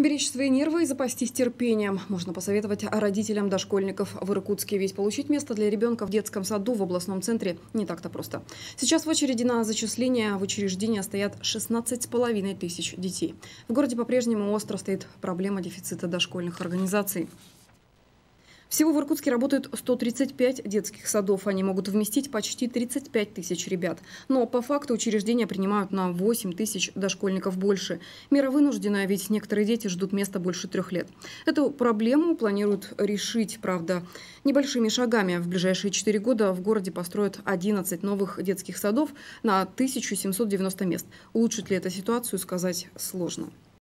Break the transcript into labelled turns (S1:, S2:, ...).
S1: Беречь свои нервы и запастись терпением. Можно посоветовать родителям дошкольников в Иркутске. Ведь получить место для ребенка в детском саду в областном центре не так-то просто. Сейчас в очереди на зачисление в учреждения стоят 16,5 тысяч детей. В городе по-прежнему остро стоит проблема дефицита дошкольных организаций. Всего в Иркутске работают 135 детских садов. Они могут вместить почти 35 тысяч ребят. Но по факту учреждения принимают на 8 тысяч дошкольников больше. Мера вынужденная, ведь некоторые дети ждут места больше трех лет. Эту проблему планируют решить, правда, небольшими шагами. В ближайшие 4 года в городе построят 11 новых детских садов на 1790 мест. Улучшит ли это ситуацию, сказать сложно.